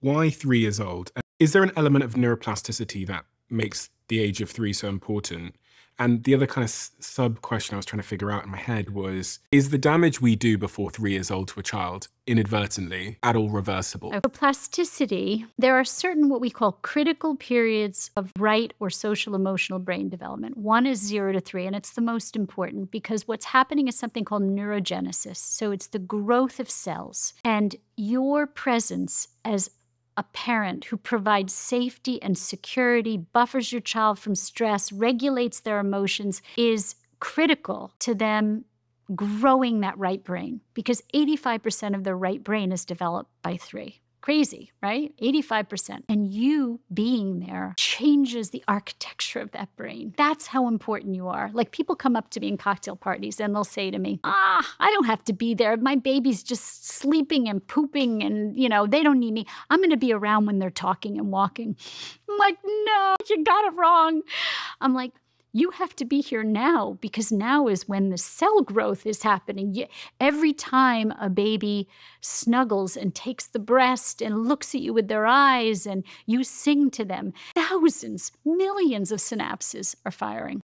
Why three years old? Is there an element of neuroplasticity that makes the age of three so important? And the other kind of sub question I was trying to figure out in my head was Is the damage we do before three years old to a child inadvertently at all reversible? For plasticity, there are certain what we call critical periods of right or social emotional brain development. One is zero to three, and it's the most important because what's happening is something called neurogenesis. So it's the growth of cells. And your presence as a parent who provides safety and security, buffers your child from stress, regulates their emotions, is critical to them growing that right brain because 85% of their right brain is developed by three. Crazy, right? 85%. And you being there changes the architecture of that brain. That's how important you are. Like people come up to me in cocktail parties and they'll say to me, Ah, I don't have to be there. My baby's just sleeping and pooping and, you know, they don't need me. I'm going to be around when they're talking and walking. I'm like, No, you got it wrong. I'm like, you have to be here now because now is when the cell growth is happening. Every time a baby snuggles and takes the breast and looks at you with their eyes and you sing to them, thousands, millions of synapses are firing.